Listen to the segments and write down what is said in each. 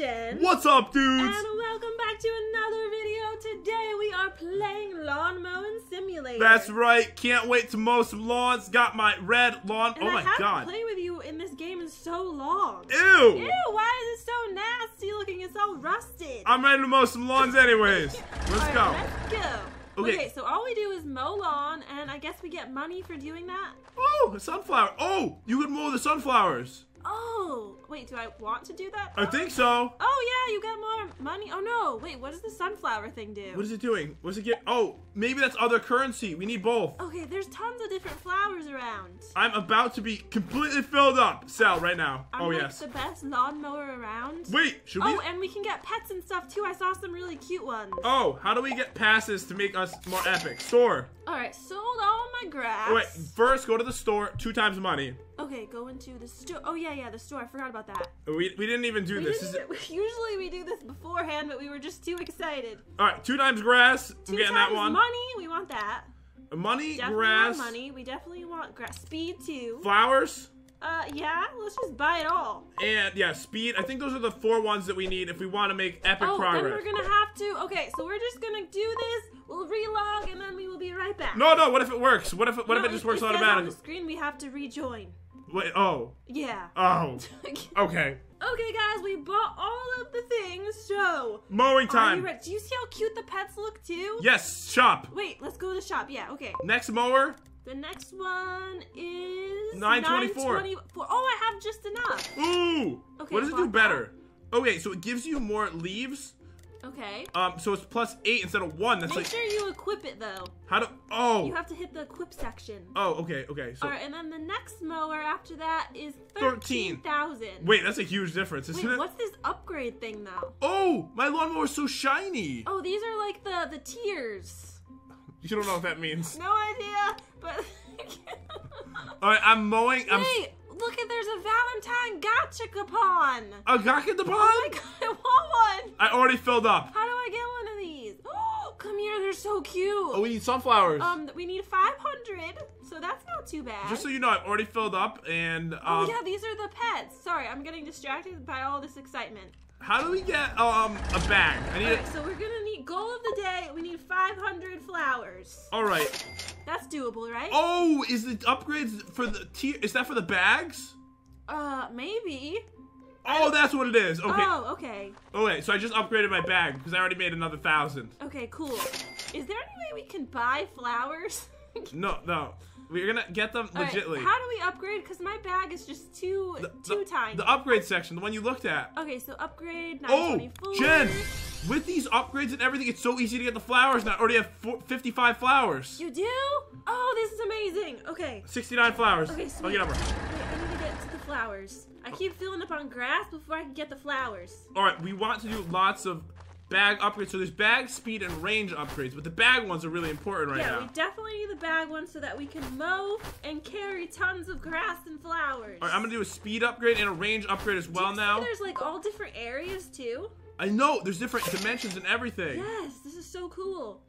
Jen. What's up, dudes? And welcome back to another video. Today we are playing Lawn Mowing Simulator. That's right. Can't wait to mow some lawns. Got my red lawn. And oh I my haven't god. played with you in this game in so long. Ew. Ew, why is it so nasty looking? It's all rusted. I'm ready to mow some lawns anyways. Let's go. Let's go. Okay. so all we do is mow lawn, and I guess we get money for doing that. Oh, a sunflower. Oh, you can mow the sunflowers. Oh, wait, do I want to do that? I think so. Oh yeah, you get more money. Oh no, wait, what does the sunflower thing do? What is it doing? What's it get? Oh, maybe that's other currency. We need both. Okay, there's tons of different flowers around. I'm about to be completely filled up. Sell right now. I'm oh like yes. the best lawnmower around. Wait, should we? Oh, and we can get pets and stuff too. I saw some really cute ones. Oh, how do we get passes to make us more epic? Store. All right, sold all my grass. Wait, first go to the store. Two times money. Okay, go into the store. Oh yeah, yeah, the store. I forgot about that. We, we didn't even do We this. is- usually we do this beforehand, but we were just too excited. All right, two times grass. I'm Two getting times that one. money. We want that. Money, Definitely grass, money. We definitely want grass. Speed too. flowers, Uh, yeah. Let's just buy it all. and yeah, speed. I think those are the four ones that we need if we want to make epic oh, progress. then we're gonna have to. Okay, so we're just gonna do this. We'll relog, and then we will be right back. No, no. What if it works? What if it, what No, if it just works On automatically? the screen, we have to rejoin. Wait. Oh. Yeah. Oh. Okay. Okay, guys, we bought all of the things. So, Mowing are you time. Do you see how cute the pets look too? Yes. Shop. Wait, let's go to the shop. Yeah. Okay. Next mower. The next one is 924. 924. Oh, I have just enough. Ooh. Okay, what does it do better? Okay, so it gives you more leaves. Okay. Um, so it's plus eight instead of one. That's Make like sure you equip it though. how do? Oh. You have to hit the equip section. Oh. Okay. Okay. So All right, and then the next mower after that is thirteen thousand. wait, that's a huge difference, isn't Wait, it? what's this upgrade thing though? Oh, my lawnmower's so shiny. Oh, these are like the the tiers. You don't know what that means. No idea, but All right, I'm mowing. I'm wait, look at there's a Valentine gotcha coupon. a gawk at the pond. Oh my god, I want one. I already filled up. How do I get one of these? Oh, come here, they're so cute. Oh, we need sunflowers. Um, we need 500, so that's not too bad. Just so you know, I've already filled up, and um, oh yeah, these are the pets. Sorry, I'm getting distracted by all this excitement. How do we get um a bag? I need. All it. so we're gonna need goal of the day. We need 500 flowers. All right. That's doable, right? Oh, is the upgrades for the tier? Is that for the bags? Uh, maybe. Oh, that's what it is. Okay. Oh, okay. Okay, so I just upgraded my bag because I already made another thousand. Okay, cool. Is there any way we can buy flowers? No, no, we're gonna get them All right, legitly. How do we upgrade? Because my bag is just too the, too the- tiny. The upgrade section, the one you looked at. okay, so upgrade Oh, Jen, with these upgrades and everything, it's so easy to get the flowers now. I already have four, 55 flowers. You do? Oh, this is amazing. Okay. 69 flowers. Okay, I'll get over. Wait, I need to get to the flowers. I oh. keep filling up on grass before I can get the flowers. All right, we want to do lots of bag upgrades. So there's bag speed and range upgrades, but the bag ones are really important right yeah, now. we definitely need the bag ones so that we can mow and carry tons of grass and flowers. All right, I'm gonna do a speed upgrade and a range upgrade as well now. There's like all different areas too. I know there's different dimensions and everything. Yes, this is so cool.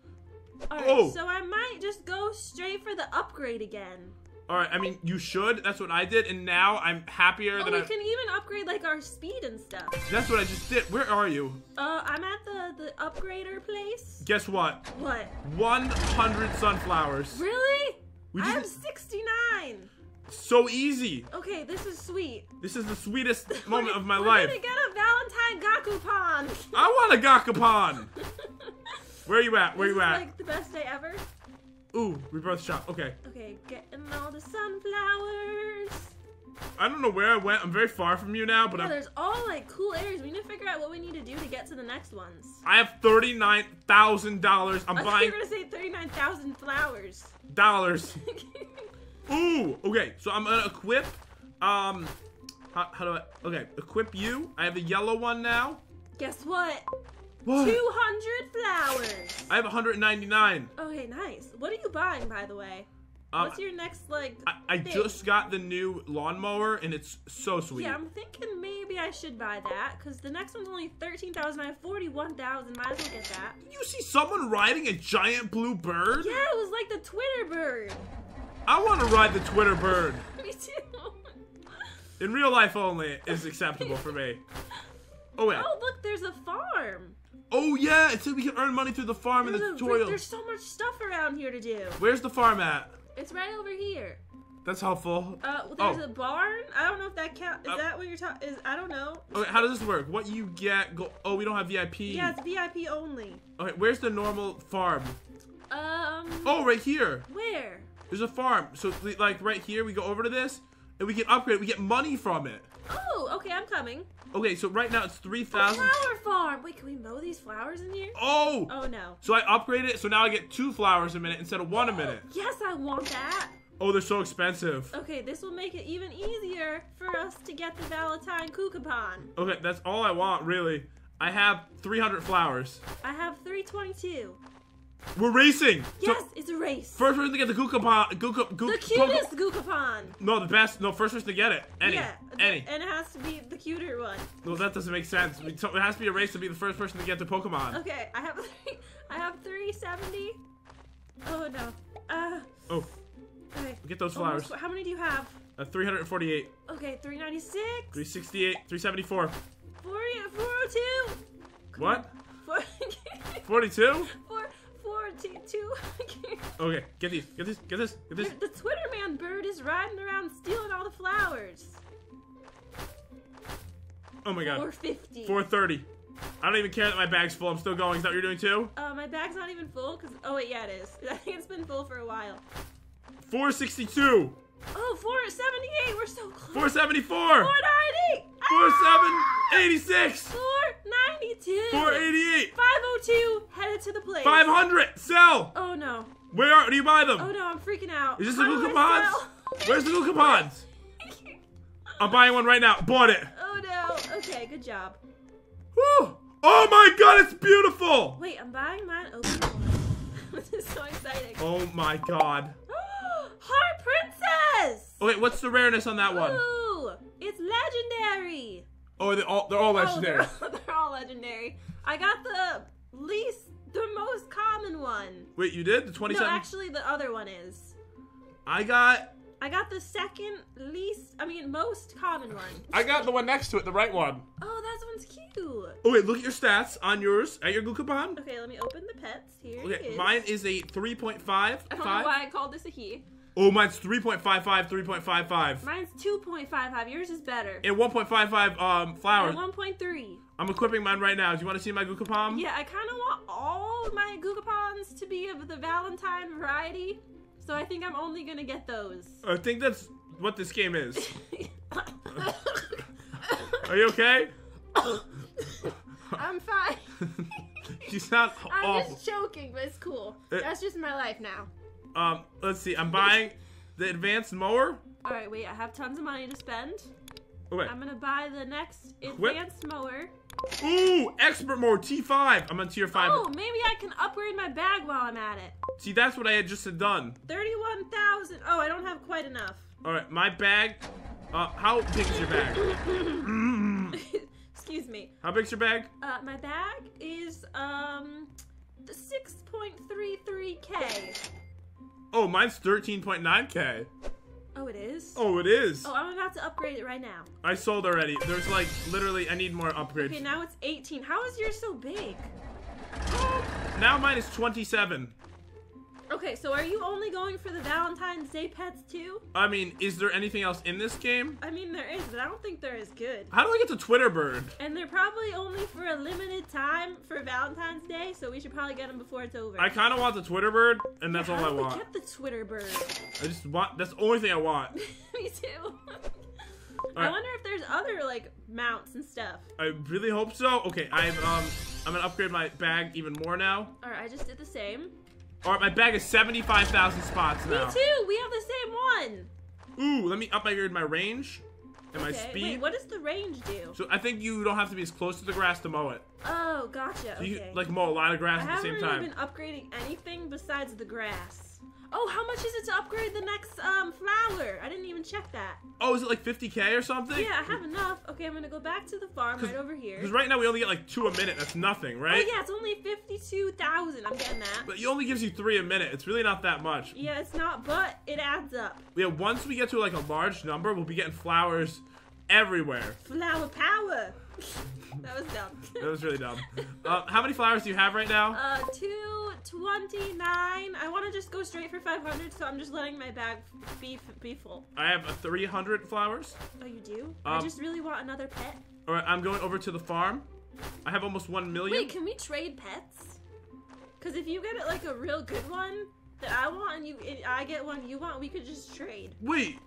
Alright, Oh. so I might just go straight for the upgrade again. All right, I mean you should. That's what I did, and now I'm happier Oh, that we I. can even upgrade like our speed and stuff. That's what I just did. Where are you? Uh, I'm at the the upgrader place. Guess what? What? 100 sunflowers. Really? We I have 69. so easy. Okay, this is sweet. This is the sweetest moment of my We're life. gonna get a Valentine Gakupon. I want a Gakupon. Where are you at? Where this you is at? like the best day ever. Ooh, rebirth shop. Okay. Okay, getting all the sunflowers. I don't know where I went. I'm very far from you now, but Yeah, I'm, there's all like cool areas. We need to figure out what we need to do to get to the next ones. I have thirty-nine thousand dollars. I'm buying. I thought you buying were gonna say 39,000 flowers. dollars. Ooh. Okay. So I'm gonna equip. Um. How, how do I? Okay. Equip you. I have a yellow one now. Guess what? What? 200 flowers. I have 199. Okay, nice. What are you buying, by the way? Um, What's your next like? I, I just got the new lawnmower and it's so sweet. Yeah, I'm thinking maybe I should buy that because the next one's only 13,000. I have 41,000. Might as well get that. You see someone riding a giant blue bird? Yeah, it was like the Twitter bird. I want to ride the Twitter bird. Me too. In real life only is acceptable for me. Oh yeah. Oh, look, there's a farm. Oh yeah. It said we can earn money through the farm in There's, the tutorial. there's so much stuff around here to do. Where's the farm at? It's right over here. That's helpful. Uh, there's Oh. a barn. I don't know if that count. Is Uh, that what you're talking? Is I don't know. Okay, how does this work? What you get? Go. Oh, we don't have VIP. Yeah, it's VIP only. Okay, where's the normal farm? Um. Oh, right here. Where? There's a farm. So like right here, we go over to this, and we can upgrade. We get money from it. Oh, okay, I'm coming. Okay, so right now it's three A flower farm. Wait, can we mow these flowers in here? Oh. Oh no. So I upgraded it, so now I get two flowers a minute instead of one a minute. Yes, I want that. Oh, they're so expensive. Okay, this will make it even easier for us to get the Valentine coupon. Okay, that's all I want, really. I have 300 flowers. I have 322. We're racing. So, Yes, it's a race. first person to get the Gookapon. Gook, gook, the cutest coupon. No, the best. No, first person to get it. Any. Yeah, Any. and it has to be the cuter one. No, that doesn't make sense. We- so It has to be a race to be the first person to get the Pokemon. Okay, I have three, I have 370. Oh no. Uh, Oh, okay. get those Almost- flowers. how many do you have? Uh, 348, Okay, 396. 368, 374. 40, 402. Come What? 42? four, 422. Okay, get these. Get this. Get this. Get this. the Twitter man bird is riding around stealing all the flowers. Oh my god. 450. 430. I don't even care that my bag's full. I'm still going. Is that what you're doing too? Uh, my bag's not even full because. Oh wait, yeah, it is. I think it's been full for a while. 462. Oh, 478. We're so close. 474. 490. 4786. Ah! 492. 488. 502. Headed to the place. 500. Sell. Oh no. Where are, do you buy them? Oh no, I'm freaking out. Is this the sell? Where's the Gookapons? I'm buying one right now. Bought it. oh no. Okay, good job. Whew. Oh my god, it's beautiful. Wait, I'm buying mine open. this is so exciting. Oh my god. Heart Princess! Okay, what's the rareness on that one? Ooh, it's legendary. Oh, they're all, they're all legendary. Oh, they're, they're all legendary. I got the least, the most common one. Wait, you did? The No, 27? actually, the other one is. I got I got the second least, I mean, most common one. I got the one next to it, the right one. Oh, that one's cute. Oh wait, look at your stats on yours at your Gookapon. Okay, let me open the pets. Here Okay, is. mine is a 3.5. I don't know why I called this a he. Oh, mine's 3.55, 3.55. Mine's 2.55. Yours is better. And 1.55 um flowers. And 1.3. I'm equipping mine right now. Do you want to see my Gookapon? Yeah, I kind of want all my Googapons to be of the Valentine variety. So I think I'm only gonna get those. I think that's what this game is. Are you okay? I'm fine. you sound I'm awful. just joking, but it's cool. Uh, That's just my life now. Um, let's see. I'm buying the advanced mower. All right, wait. I have tons of money to spend. Okay. I'm gonna buy the next Whip. advanced mower. Ooh, expert mower T5. I'm on tier five. Oh, maybe I can upgrade my bag while I'm at it. See, that's what I had just had done. Thirty-one thousand. Oh, I don't have quite enough. All right, my bag. Uh, how big is your bag? Excuse me. How big's your bag? Uh, my bag is um, six point three three k. Oh, mine's 13.9k. Oh, it is. Oh, it is. Oh, I'm about to upgrade it right now. I sold already. There's like literally, I need more upgrades. Okay, now it's 18. How is yours so big? Now mine is 27. Okay, so are you only going for the Valentine's Day pets too? I mean, is there anything else in this game? I mean, there is, but I don't think they're as good. How do I get to Twitter Bird? And they're probably only for a limited time for Valentine's Day, so we should probably get them before it's over. I kind of want the Twitter Bird, and that's How all I want. get the Twitter bird? I just want. That's the only thing I want. Me too. I wonder if there's other like mounts and stuff. I really hope so. Okay, I've um, I'm gonna upgrade my bag even more now. All right, I just did the same. All right, my bag is 75,000 spots now. Me too. We have the same one. Ooh, let me upgrade my my range and my okay. speed. Wait, what does the range do? So I think you don't have to be as close to the grass to mow it. Oh, gotcha. So you okay. like mow a lot of I grass at the haven't same really time. been upgrading anything besides the grass. Oh, how much is it to upgrade the next um flower? I didn't even check that. Oh, is it like 50k or something? Yeah, I have enough. Okay, I'm gonna go back to the farm right over here. Because right now we only get like two a minute. That's nothing, right? Oh yeah, it's only fifty-two thousand. I'm getting that. But it only gives you three a minute. It's really not that much. Yeah, it's not, but it adds up. Yeah, once we get to like a large number, we'll be getting flowers everywhere. Flower power. that was dumb. That was really dumb. Uh, how many flowers do you have right now? Uh, 229. I want to just go straight for 500, so I'm just letting my bag be, be full. I have 300 flowers. Oh, you do? I Um, just really want another pet. All right, I'm going over to the farm. I have almost 1 million. Wait, can we trade pets? Because if you get it like a real good one that I want and you and I get one you want, we could just trade. Wait.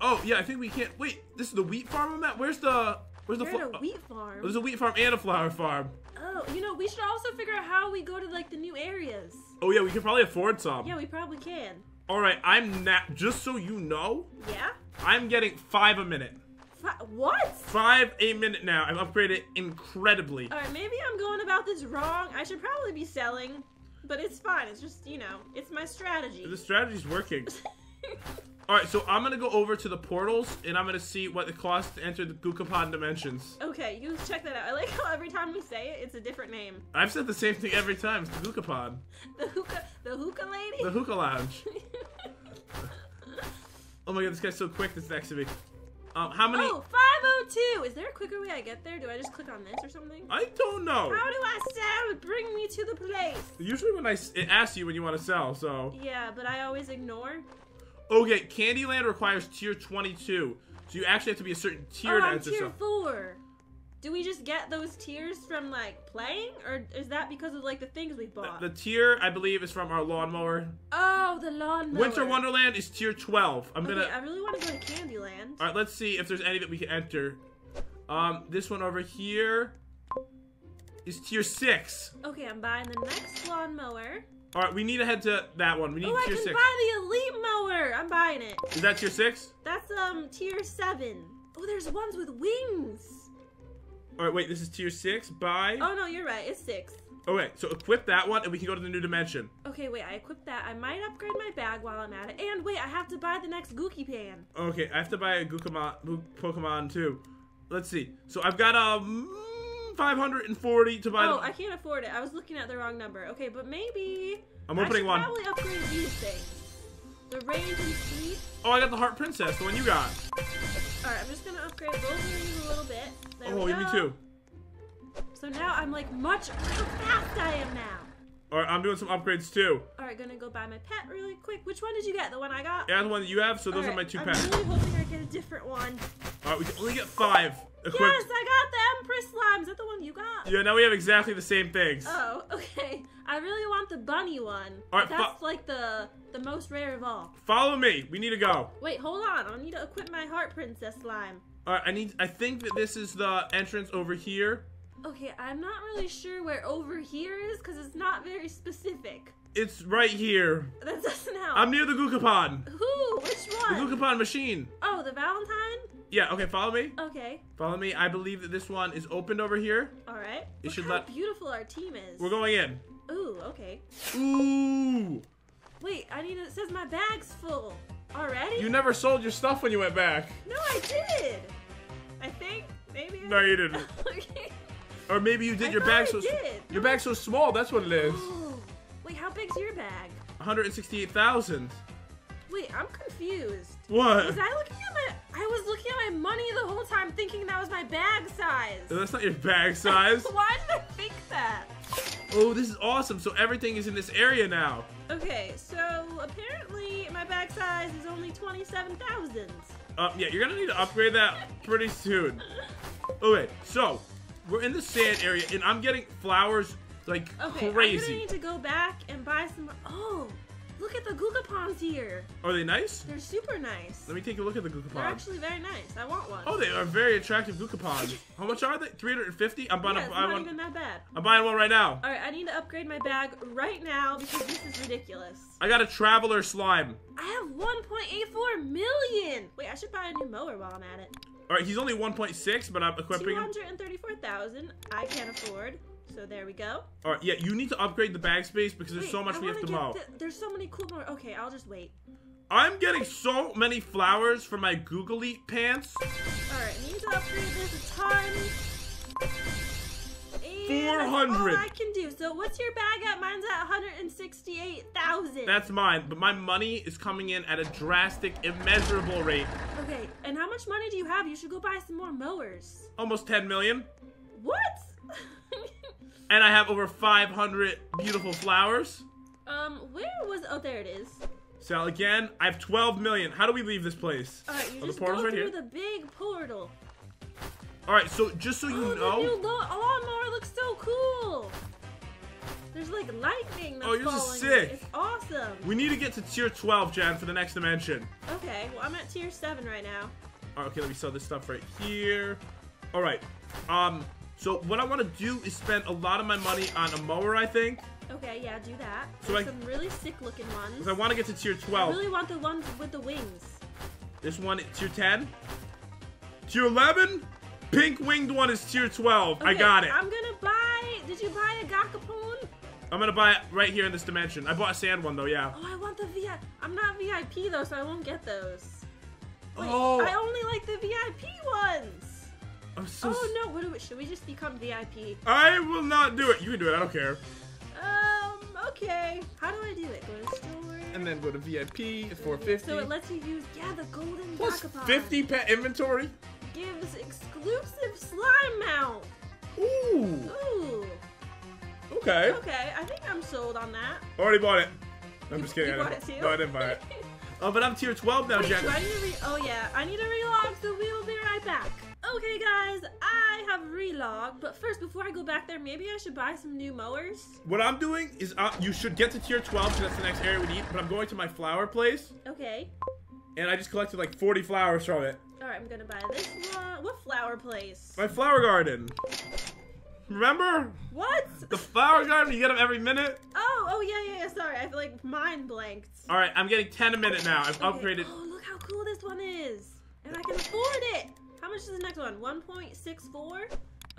Oh, yeah, I think we can't. Wait, this is the wheat farm I'm at? Where's the. Where's the. At a wheat farm. There's a wheat farm and a flower farm. Oh, you know, we should also figure out how we go to like the new areas. Oh, yeah, we can probably afford some. Yeah, we probably can. All right, I'm not. Just so you know, Yeah? I'm getting five a minute. Fi- what? Five a minute now. I've upgraded incredibly. Alright, maybe I'm going about this wrong. I should probably be selling, but it's fine. It's just, you know, it's my strategy. The strategy's working. All right, so I'm gonna go over to the portals and I'm gonna see what it costs to enter the Gukapon dimensions. okay, you check that out. I like how every time we say it, it's a different name. I've said the same thing every time. It's the Gukapon, The hookah, the hookah lady. the hookah lounge. Oh my god, this guy's so quick. That's next to me. Um, how many? oh, 502. Is there a quicker way I get there? Do I just click on this or something? I don't know. How do I sell? Bring me to the place. Usually when I s- it asks you when you want to sell, so Yeah, but I always ignore. Okay. Candyland requires tier 22, so you actually have to be a certain tier oh, to I'm enter. tier four. Do we just get those tiers from like playing, or is that because of like the things we bought? The tier, I believe, is from our lawnmower. oh, the lawnmower. Winter Wonderland is tier 12. I'm Okay, gonna. I really want to go to Candyland. All right, let's see if there's any that we can enter. Um, this one over here is tier six. Okay, I'm buying the next lawnmower. All right, we need to head to that one. We need Oh, I can six. buy the elite mower. I'm buying it. Is that tier six? That's um tier seven. Oh, there's ones with wings. All right, wait. This is tier six. Buy. Oh no, you're right. It's six. Okay, so equip that one, and we can go to the new dimension. Okay, wait. I equipped that. I might upgrade my bag while I'm at it. And wait, I have to buy the next Gookie Pan. Okay, I have to buy a Gu- Pokemon too. Let's see. So I've got um 540 to buy. Oh, the- I can't afford it. I was looking at the wrong number. Okay, but maybe I'm opening should one. Probably upgrade these things. The range and speed. Oh, I got the Heart Princess, the one you got. All right, I'm just gonna upgrade both of these a little bit. There oh, me too. So now I'm like much how fast I am now. All right, I'm doing some upgrades too. All right, gonna go buy my pet really quick. Which one did you get? The one I got. Yeah, the one that you have. So those All are my right, two I'm pets. really hoping I get a different one. All right, we can only get five equipped. Yes, I got the Empress slime. Is that the one you got? Yeah, now we have exactly the same things. Oh, okay. I really want the bunny one. All right, That's like the the most rare of all. Follow me. We need to go. Wait, hold on. I need to equip my heart princess slime. All right, I need. I think that this is the entrance over here. Okay, I'm not really sure where over here is because it's not very specific. It's right here. That doesn't help. I'm near the Gukapon. Who? Which one? The one? Gukapon machine. Oh, the Valentine? Yeah. Okay. Follow me. Okay. Follow me. I believe that this one is opened over here. All right. It Look should how let- beautiful our team is. We're going in. Ooh, okay. Ooh. Wait, I need to, it says my bag's full. Already? You never sold your stuff when you went back. no, I did. I think. Maybe. I No, you didn't. okay. Or maybe you did. I your bag I so did. your bag's so small. That's what it is. Oh. Wait, how big's your bag? 168,000. Wait, I'm confused. What? Was I looking at my I was looking at my money the whole time thinking that was my bag size. That's not your bag size. Why did I think that? oh, this is awesome. So everything is in this area now. Okay, so apparently my bag size is only 27,000. Uh, yeah, you're gonna need to upgrade that pretty soon. Okay, so we're in the sand area, and I'm getting flowers like Okay, I'm crazy. gonna need to go back and buy some. Oh, look at the Gugapons here. Are they nice? They're super nice. Let me take a look at the They're actually very nice. I want one. Oh, they are very attractive Gukapons. How much are they? 350? I'm buying, yeah, a, it's not one, even that bad. I'm buying one right now. All right, I need to upgrade my bag right now because this is ridiculous. I got a Traveler Slime. I have 1.84 million. Wait, I should buy a new mower while I'm at it. Alright, he's only 1.6, but I'm equipping him. 234,000. I can't afford. So there we go. Alright, yeah, you need to upgrade the bag space because there's Wait, so much I we have to mow. the- there's so many cool more. Okay, I'll just wait. I'm getting so many flowers for my googly pants. All right, need to upgrade this a ton. And 400. All I can do. So what's your bag at? Mine's at 168,000. That's mine, but my money is coming in at a drastic, immeasurable rate. okay. And how much money do you have? You should go buy some more mowers. Almost 10 million. What? And I have over 500 beautiful flowers. um, where was? Oh, there it is. So again, I have 12 million. How do we leave this place? All right, you Oh, the just go right through here. the big portal. All right, so just so you oh, the know, new lawnmower looks so cool. There's like lightning that's Oh, yours is falling. sick. It's awesome. we need to get to tier 12, Jen, for the next dimension. Okay, well I'm at tier seven right now. All right, okay, let me sell this stuff right here. All right. Um. So what I want to do is spend a lot of my money on a mower. I think. Okay, yeah, do that. So There's I- some really sick looking ones. Because I want to get to tier 12. I really want the ones with the wings. This one, tier 10. Tier 11. Pink winged one is tier 12. I got it. I'm gonna buy. Did you buy a Gakapon? I'm gonna buy it right here in this dimension. I bought a sand one though. Yeah. Oh, I want the VIP. I'm not VIP though, so I won't get those. Wait, Oh. I only like the VIP ones. I'm so. Oh no, what do we, should we just become VIP? I will not do it. You can do it. I don't care. Um, okay. How do I do it? Go to store. And then go to VIP. It's 450. So it lets you use, yeah, the golden Plus Gakapon. 50 pet inventory. Gives exclusive slime mount. Ooh. Ooh. Okay. Okay, I think I'm sold on that. Already bought it. I'm just kidding. You I bought it too? No, I didn't buy it. Oh, but I'm tier 12 now, Wait, Jen. I need to re- oh yeah, I need to relog, so we will be right back. Okay guys, I have relogged, but first before I go back there, maybe I should buy some new mowers. What I'm doing is uh, you should get to tier 12 because that's the next area we need. But I'm going to my flower place, Okay. and I just collected like 40 flowers from it. Alright, I'm gonna buy this one. What flower place? My flower garden. Remember What? the flower garden? You get them every minute. Oh, oh yeah, yeah, yeah, sorry. I feel like mind blanked. All right, I'm getting 10 a minute now. I've Okay. upgraded. Oh, look how cool this one is. And I can afford it. How much is the next one? 1.64?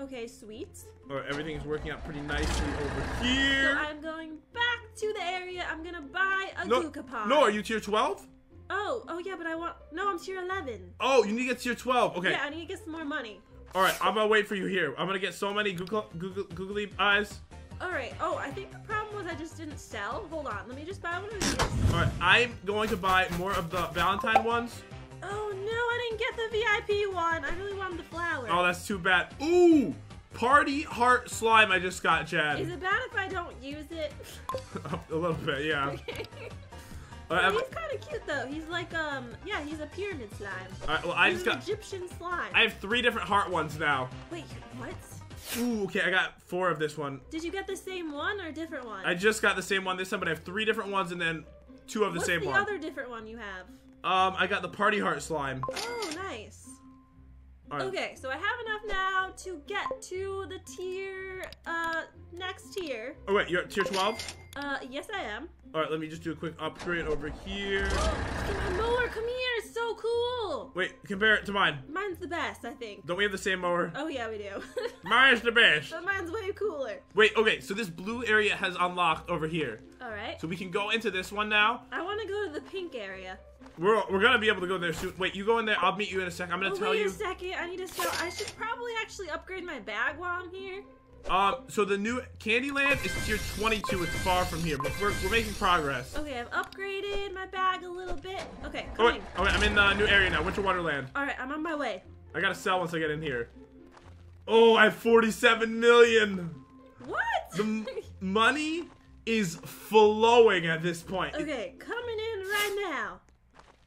Okay, sweet. All right, everything is working out pretty nicely over here. So. I'm going back to the area. I'm gonna buy a no, Gukapon. no, are you tier 12? Oh, oh yeah, but I want. No, I'm tier 11. Oh, you need to get tier 12. Okay. Yeah, I need to get some more money. All right, I'm gonna wait for you here. I'm gonna get so many Google, Google, googly eyes. All right. Oh, I think the problem was I just didn't sell. Hold on. Let me just buy one of these. All right, I'm going to buy more of the Valentine ones. Oh no, I didn't get the VIP one. I really wanted the flower. Oh, that's too bad. Ooh, party heart slime. I just got, Chad. Is it bad if I don't use it? a little bit, yeah. okay. All he's kind of cute though. He's like um, yeah, he's a pyramid slime. all right, well, I he's just an got. Egyptian slime. I have three different heart ones now. Wait, what? Ooh, okay, I got four of this one. Did you get the same one or a different one? I just got the same one this time, but I have three different ones and then two of the What's same the one. other different one you have? Um, I got the party heart slime. Oh, right. Okay, so I have enough now to get to the tier, uh, next tier. Oh wait, you're at tier 12. Uh, yes I am. All right, let me just do a quick upgrade over here. Oh, my mower, come here, it's so cool. Wait, compare it to mine. Mine's the best, I think. Don't we have the same mower? Oh yeah, we do. Mine's the best. but mine's way cooler. Wait, okay, so this blue area has unlocked over here. All right. So we can go into this one now. I want to go to the pink area. We're, we're gonna be able to go there soon. Wait, you go in there. I'll meet you in a second. I'm gonna Oh, tell wait you. a second. I need to sell. I should probably actually upgrade my bag while I'm here. Um, so the new Candyland is tier 22. It's far from here, but we're, we're making progress. Okay, I've upgraded my bag a little bit. Okay, Oh, coming. wait, okay, I'm in the new area now. Winter Wonderland. All right, I'm on my way. I gotta sell once I get in here. Oh, I have 47 million. What? The money is flowing at this point. okay, coming in right now.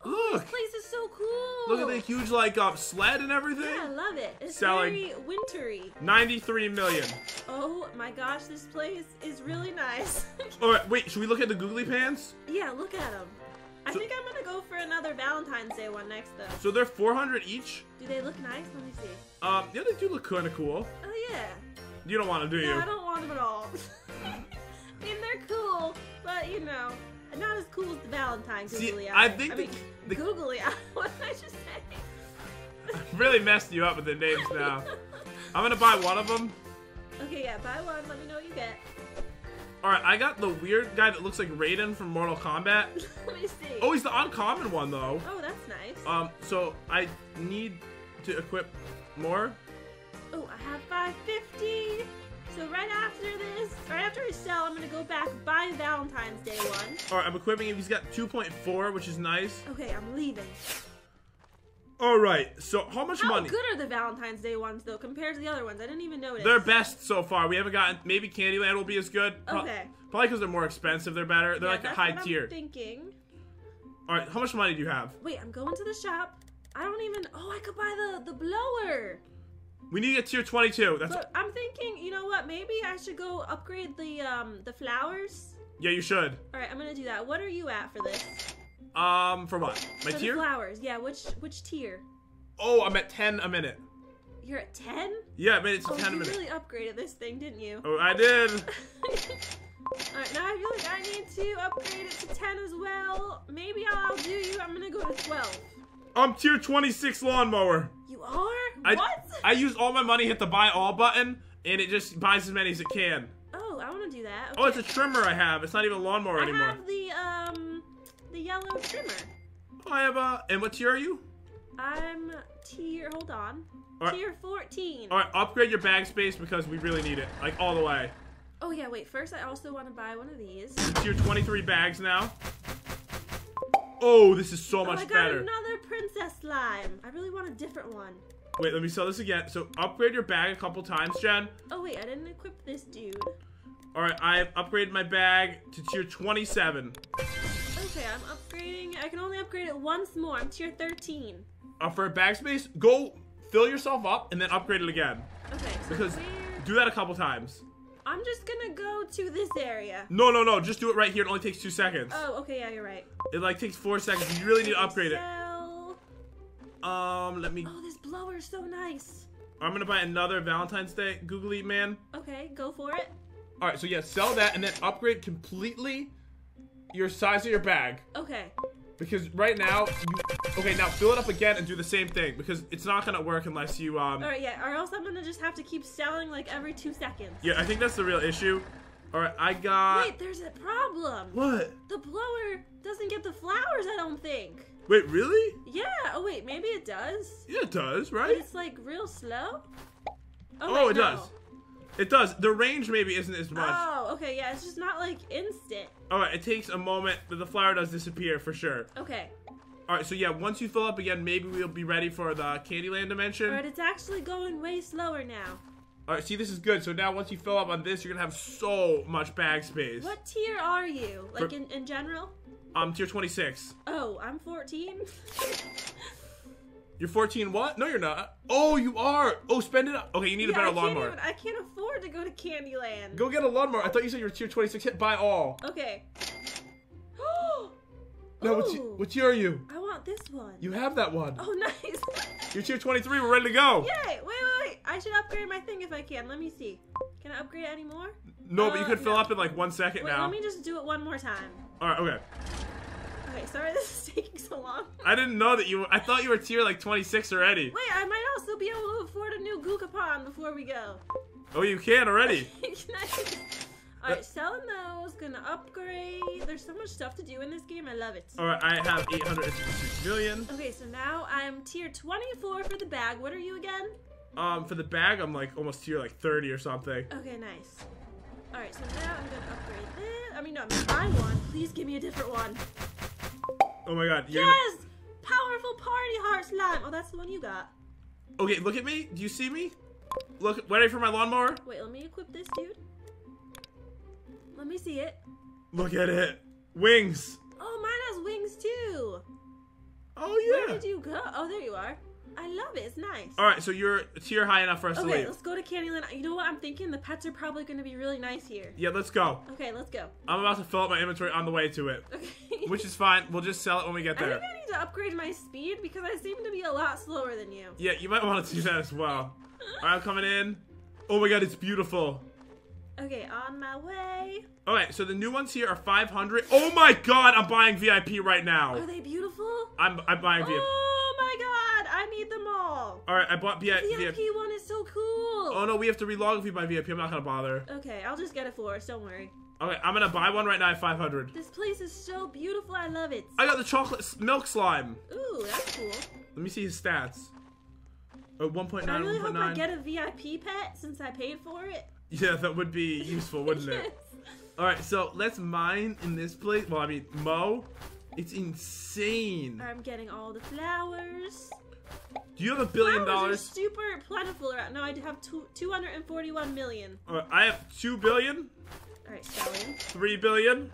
Look, This place is so cool. look at the huge like uh, sled and everything. Yeah, I love it. It's Selling. very wintry. 93 million. Oh my gosh, this place is really nice. All right, wait. Should we look at the googly pants? yeah, look at them. I So- think I'm gonna go for another Valentine's Day one next though. So they're 400 each. Do they look nice? Let me see. Um, yeah, they do look kind of cool. Oh yeah. You don't want them, do you? No, I don't want them at all. I mean, they're cool, but you know, not as cool as the Valentine See, googly I eye. think I the- mean, the- googly eye. What did I just say? really messed you up with the names now. I'm gonna buy one of them. okay, yeah, buy one. Let me know what you get. All right, I got the weird guy that looks like Raiden from Mortal Kombat. Let me see. Oh, he's the uncommon one though. Oh, that's nice. Um, so I need to equip more. Oh, I have 550. So right after this, right after we sell, I'm gonna go back buy Valentine's Day one. All right, I'm equipping him. He's got 2.4, which is nice. Okay, I'm leaving. All right. So how much money? How good are the Valentine's Day ones though compared to the other ones? I didn't even notice. They're best so far. We haven't gotten. Maybe Candyland will be as good. Okay. Probably because they're more expensive. They're better. They're Yeah, like a that's high what I'm tier. thinking. All right. How much money do you have? Wait, I'm going to the shop. I don't even. Oh, I could buy the the blower. We need to get tier 22. That's But I'm thinking, you know what? Maybe I should go upgrade the um the flowers. yeah. You should. All right, I'm gonna do that. What are you at for this? Um, for what? My for tier? the flowers. Yeah. Which which tier? Oh, I'm at 10 a minute. You're at ten. Yeah, I made it to Oh, 10 a you really upgraded this thing, didn't you? Oh, I did. Alright, now I feel like I need to upgrade it to 10 as well. Maybe I'll outdo you. I'm gonna go to 12. I'm tier 26 lawnmower. You are? I, what? I used all my money, hit the buy all button, and it just buys as many as it can. oh, I wanna do that. Oh, it's a trimmer I have. It's not even a lawnmower I anymore. have the, um, the yellow trimmer. Oh, I have a. And what tier are you? I'm tier, hold on. Alright. Tier 14. All right, upgrade your bag space because we really need it, like all the way. Oh, yeah, wait. First, I also wanna buy one of these. Tier 23 bags now. Oh, this is so oh, much I got better. another princess slime. I really want a different one. Wait, let me sell this again. So upgrade your bag a couple times, Jen. Oh, wait, I didn't equip this dude. All right, I have upgraded my bag to tier 27. Okay, I'm upgrading. I can only upgrade it once more. I'm tier 13. Uh, for a bag space, go fill yourself up and then upgrade it again. Okay, so Because where... do that a couple times. I'm just gonna go to this area. No, no, no. Just do it right here. It only takes two seconds. Oh, okay, yeah, you're right. It like takes four seconds. You really need to upgrade it. Um, let me. Oh, this blower is so nice. I'm gonna buy another Valentine's Day Googly Man. Okay, go for it. All right, so yeah, sell that and then upgrade completely your size of your bag Okay. because right now you. Okay, now fill it up again and do the same thing because it's not gonna work unless you um. All right, yeah, or else I'm gonna just have to keep selling like every two seconds. Yeah, I think that's the real issue. All right, I got. Wait, there's a problem. What? The blower doesn't get the flowers, I don't think. Wait, really? Yeah. Oh wait, maybe it does. Yeah, it does, But right? it's like real slow. Oh, oh, wait, it no. does. It does. The range maybe isn't as much. Oh, okay, yeah, it's just not like instant. All right, it takes a moment, but the flower does disappear for sure. Okay. All right, so yeah, once you fill up again, maybe we'll be ready for the Candyland dimension. Alright, it's actually going way slower now. All right, see, this is good. So now once you fill up on this, you're gonna have so much bag space. What tier are you? Like For- in, in general? Um, tier 26. Oh, I'm 14. You're 14. What? No, you're not. Oh, you are. Oh, spend it. up. Okay, you need a better I lawnmower. even- I can't afford to go to Candyland. Go get a lawnmower. I thought you said you were tier 26. Hit buy all. Okay. No, what, Ooh, what tier are you? I want this one. You have that one. Oh, nice. You're tier 23. We're ready to go. Yay! Wait, wait, wait. I should upgrade my thing if I can. Let me see. Can I upgrade any more? No, but you Uh, could fill no. up in like one second Wait, now. let me just do it one more time. All right, okay. Okay, sorry this is taking so long. I didn't know that you. I thought you were tier like 26 already. Wait, I might also be able to afford a new Gukapon before we go. Oh, you can already. nice. Alright, selling those, gonna upgrade. There's so much stuff to do in this game, I love it. All right, I have 856 million. Okay, so now I'm tier 24 for the bag. What are you again? Um, for the bag, I'm like almost tier like 30 or something. Okay, nice. Alright, so now I'm gonna upgrade this. I mean, no, I'm gonna one. Please give me a different one. Oh my god. You're gonna- Yes! Powerful party heart slime. Oh, that's the one you got. Okay, look at me. Do you see me? Look, ready for my lawnmower? Wait, let me equip this dude. Let me see it. Look at it. Wings. Oh, mine has wings too. Oh yeah. Where did you go? Oh, there you are. I love it. It's nice. All right, so you're tier high enough for us to Okay, leave. let's go to Candyland. You know what I'm thinking? The pets are probably going to be really nice here. Yeah, let's go. Okay, let's go. I'm about to fill up my inventory on the way to it, Okay. which is fine. We'll just sell it when we get there. I think I need to upgrade my speed because I seem to be a lot slower than you. Yeah, you might want to do that as well. All right, I'm coming in. Oh my god, it's beautiful. Okay, on my way. All right, so the new ones here are 500. Oh my god, I'm buying VIP right now. Are they beautiful? I'm I'm buying VIP. Oh my god, I need them all. Right, I bought VIP. VIP one is so cool. Oh no, we have to relog if we buy VIP. I'm not gonna bother. Okay, I'll just get it for us. Don't worry. Okay, I'm gonna buy one right now at 500. This place is so beautiful. I love it. I got the chocolate milk slime. Ooh, that's cool. Let me see his stats. Oh, 1.9, I really hope I get a VIP pet since I paid for it. Yeah, that would be useful, wouldn't it? All right, so let's mine in this place. Well, I mean, Mow. It's insane. I'm getting all the flowers. Do you have a billion dollars? super plentiful right now. I have two, 241 million. Uh, I have two billion, All right, selling. three billion.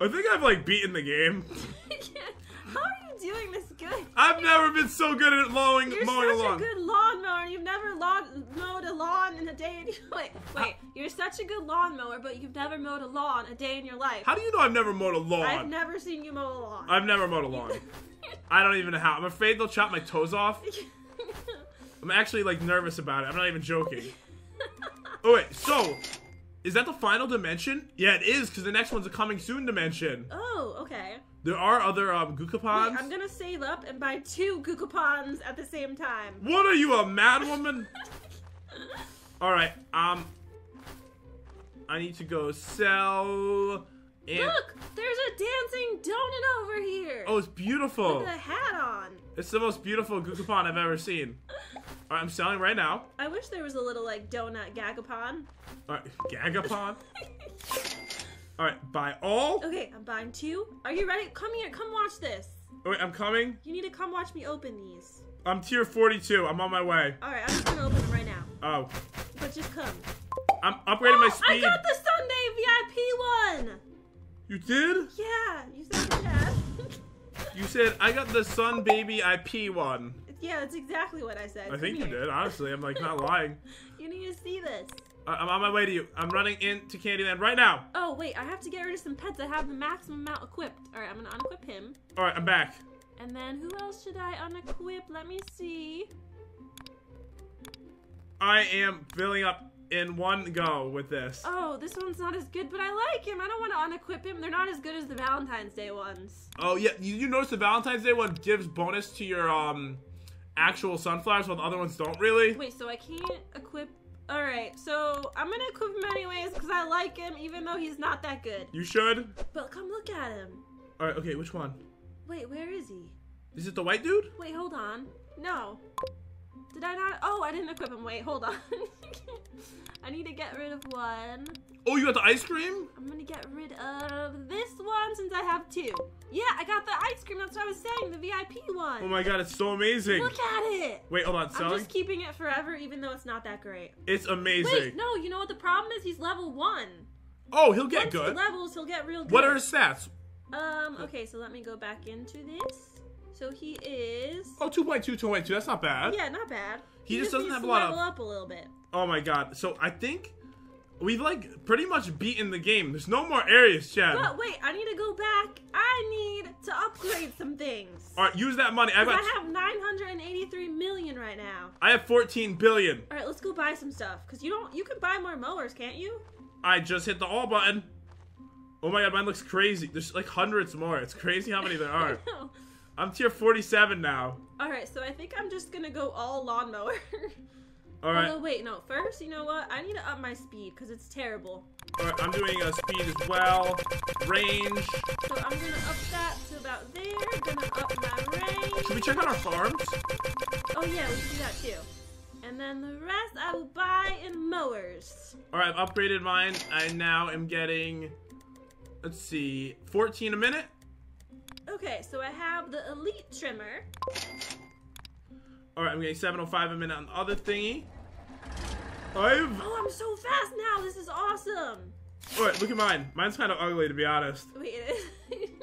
I think I've like beaten the game. How are you doing this good? I've never been so good at mowing You're mowing a such a lawn. good lawnmower. You've never lawn lawn in day. Wait, wait. You're such a good lawnmower, but you've never mowed a lawn a day in your life. How do you know I've never mowed a lawn? I've never seen you mow a lawn. I've never mowed a lawn. I don't even know how. I'm afraid they'll chop my toes off. I'm actually like nervous about it. I'm not even joking. Oh wait, so is that the final dimension? Yeah, it is because the next one's a coming soon dimension. oh, okay. There are other um Wait, I'm gonna save up and buy two Gukapons at the same time. What are you, a mad woman? All right, um, I need to go sell. And Look, there's a dancing donut over here. oh, it's beautiful. With a hat on. It's the most beautiful Gukapon I've ever seen. All right, I'm selling right now. I wish there was a little like donut gagapon. All right, Gagapon. All right, buy all. okay, I'm buying two. Are you ready? Come here. Come watch this. Oh, wait, I'm coming. You need to come watch me open these. I'm tier 42. I'm on my way. All right, I'm just gonna open them right now. Oh, But just come. I'm upgrading my Oh, I got the Sundae VIP one. You did? Yeah, you said had. You said I got the Sun Baby IP one. yeah, that's exactly what I said. I Come think you did. Honestly, I'm like not lying. You need to see this. I'm on my way to you. I'm running into Candyland right now. Oh wait, I have to get rid of some pets. I have the maximum amount equipped. All right, I'm gonna unequip him. All right, I'm back. And then who else should I unequip? Let me see. I am filling up in one go with this. Oh, this one's not as good, but I like him. I don't want to unequip him. They're not as good as the Valentine's Day ones. Oh yeah, you, you notice the Valentine's Day one gives bonus to your um actual sunflowers, while the other ones don't really. Wait, so I can't equip. All right, so I'm gonna equip him anyways because I like him, even though he's not that good. You should. But come look at him. All right, okay, which one? Wait, where is he? Is it the white dude? Wait, hold on. No. Did I not? Oh, I didn't equip him. Wait, hold on. I need to get rid of one. Oh, you got the ice cream? I'm gonna get rid of this one since I have two. Yeah, I got the ice cream. That's what I was saying. The VIP one. Oh my god, it's so amazing. Look at it. Wait, hold on, I'm just keeping it forever, even though it's not that great. It's amazing. Wait, no. You know what the problem is? He's level one. Oh, he'll get Once good. he levels, he'll get real good. What are his stats? Um. Okay, so let me go back into this. So he is. Oh, 2.2, 2.2. That's not bad. Yeah, not bad. He just doesn't have a lot of- level up a little bit. Oh my god. So I think we've like pretty much beaten the game. There's no more areas, Chad. But wait, I need to go back. I need to upgrade some things. All right, use that money. I got. I have 983 million right now. I have 14 billion. All right, let's go buy some stuff. Cause you don't, you can buy more mowers, can't you? I just hit the all button. Oh my god, mine looks crazy. There's like hundreds more. It's crazy how many there are. I'm tier 47 now. All right, so I think I'm just gonna go all lawnmower. All right, Although wait, no. First, you know what? I need to up my speed because it's terrible. all right. I'm doing a speed as well. Range. So I'm gonna up that to about there. Gonna up my range. Should we check out our farms? Oh yeah, we can do that too. And then the rest I will buy in mowers. All right, I've upgraded mine. I now am getting. Let's see, 14 a minute. Okay, so I have the elite trimmer. All right, I'm getting 705 a minute on the other thingy. I've. Oh, I'm so fast now. This is awesome. All right, look at mine. Mine's kind of ugly, to be honest. Wait, it is.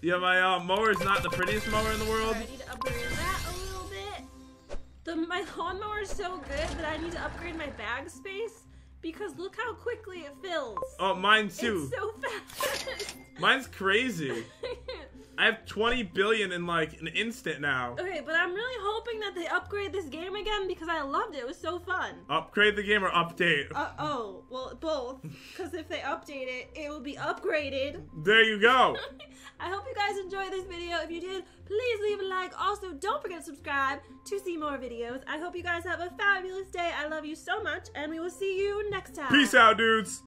Yeah, my uh, mower is not the prettiest mower in the world. Alright, I need to upgrade that a little bit. The my lawnmower is so good that I need to upgrade my bag space because look how quickly it fills. Oh, mine too. It's so fast. Mine's crazy. I have 20 billion in like an instant now. okay, but I'm really hoping that they upgrade this game again because I loved it. It was so fun. Upgrade the game or update. Uh oh, well both. Because if they update it, it will be upgraded. There you go. I hope you guys enjoyed this video. If you did, please leave a like. Also, don't forget to subscribe to see more videos. I hope you guys have a fabulous day. I love you so much, and we will see you next time. Peace out, dudes.